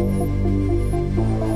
Música